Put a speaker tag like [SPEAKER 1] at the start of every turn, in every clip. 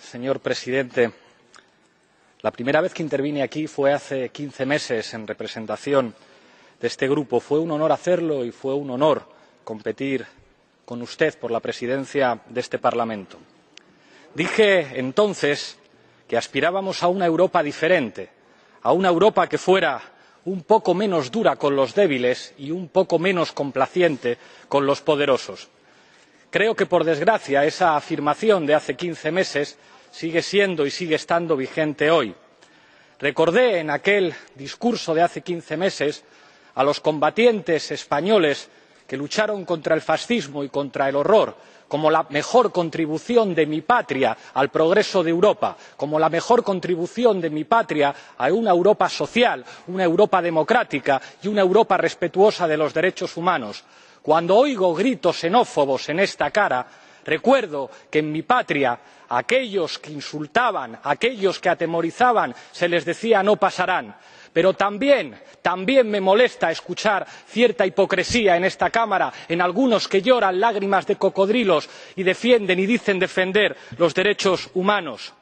[SPEAKER 1] Señor Presidente, la primera vez que intervine aquí fue hace quince meses en representación de este Grupo. Fue un honor hacerlo y fue un honor competir con usted por la presidencia de este Parlamento. Dije entonces que aspirábamos a una Europa diferente, a una Europa que fuera un poco menos dura con los débiles y un poco menos complaciente con los poderosos. Creo que, por desgracia, esa afirmación de hace quince meses sigue siendo y sigue estando vigente hoy. Recordé en aquel discurso de hace quince meses a los combatientes españoles que lucharon contra el fascismo y contra el horror como la mejor contribución de mi patria al progreso de Europa, como la mejor contribución de mi patria a una Europa social, una Europa democrática y una Europa respetuosa de los derechos humanos. Cuando oigo gritos xenófobos en esta Cámara, recuerdo que en mi patria a aquellos que insultaban, a aquellos que atemorizaban, se les decía no pasarán. Pero también, me molesta escuchar cierta hipocresía en esta Cámara, en algunos que lloran lágrimas de cocodrilos y defienden y dicen defender los derechos humanos.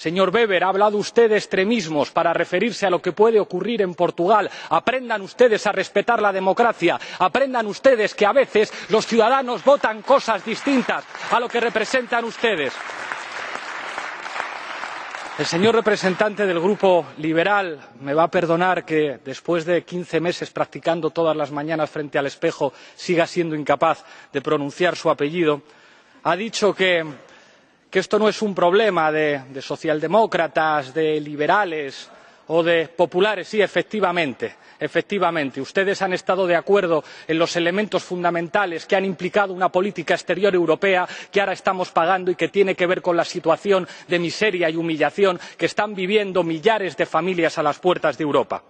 [SPEAKER 1] Señor Weber, ha hablado usted de extremismos para referirse a lo que puede ocurrir en Portugal. Aprendan ustedes a respetar la democracia. Aprendan ustedes que a veces los ciudadanos votan cosas distintas a lo que representan ustedes. El señor representante del Grupo Liberal me va a perdonar que, después de quince meses practicando todas las mañanas frente al espejo, siga siendo incapaz de pronunciar su apellido. Ha dicho que que esto no es un problema de, de socialdemócratas, de liberales o de populares. Sí, efectivamente. Ustedes han estado de acuerdo en los elementos fundamentales que han implicado una política exterior europea que ahora estamos pagando y que tiene que ver con la situación de miseria y humillación que están viviendo millares de familias a las puertas de Europa.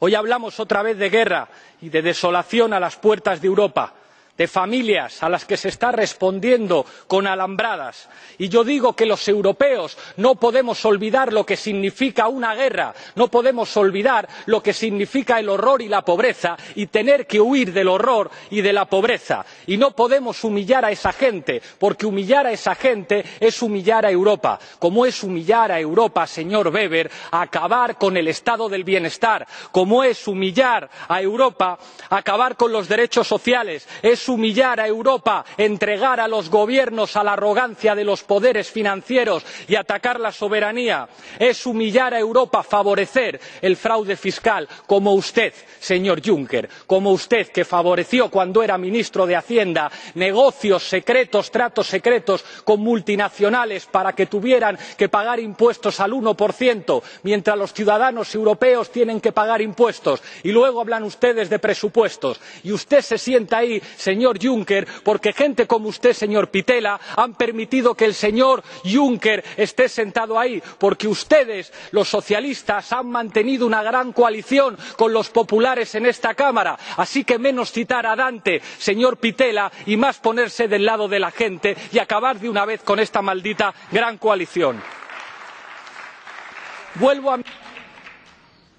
[SPEAKER 1] Hoy hablamos otra vez de guerra y de desolación a las puertas de Europa de familias a las que se está respondiendo con alambradas. Y yo digo que los europeos no podemos olvidar lo que significa una guerra, no podemos olvidar lo que significa el horror y la pobreza y tener que huir del horror y de la pobreza. Y no podemos humillar a esa gente, porque humillar a esa gente es humillar a Europa, como es humillar a Europa, señor Weber, acabar con el estado del bienestar, como es humillar a Europa acabar con los derechos sociales, es humillar a Europa, entregar a los gobiernos a la arrogancia de los poderes financieros y atacar la soberanía. Es humillar a Europa, favorecer el fraude fiscal, como usted, señor Juncker, como usted, que favoreció cuando era ministro de Hacienda negocios secretos, tratos secretos con multinacionales para que tuvieran que pagar impuestos al uno mientras los ciudadanos europeos tienen que pagar impuestos. Y luego hablan ustedes de presupuestos. Y usted se sienta ahí, señor Juncker, porque gente como usted, señor Pittella, han permitido que el señor Juncker esté sentado ahí, porque ustedes, los socialistas, han mantenido una gran coalición con los populares en esta Cámara. Así que menos citar a Dante, señor Pittella, y más ponerse del lado de la gente y acabar de una vez con esta maldita gran coalición. Vuelvo a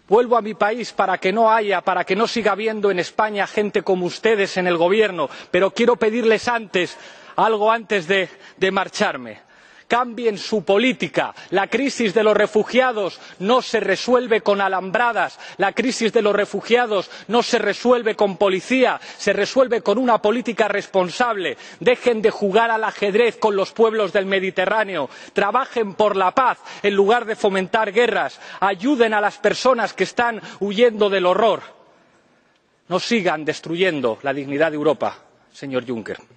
[SPEAKER 1] Vuelvo a mi país para que no haya, para que no siga habiendo en España gente como ustedes en el gobierno, pero quiero pedirles algo antes de marcharme cambien su política. La crisis de los refugiados no se resuelve con alambradas, la crisis de los refugiados no se resuelve con policía, se resuelve con una política responsable. Dejen de jugar al ajedrez con los pueblos del Mediterráneo, trabajen por la paz en lugar de fomentar guerras, ayuden a las personas que están huyendo del horror. No sigan destruyendo la dignidad de Europa, señor Juncker.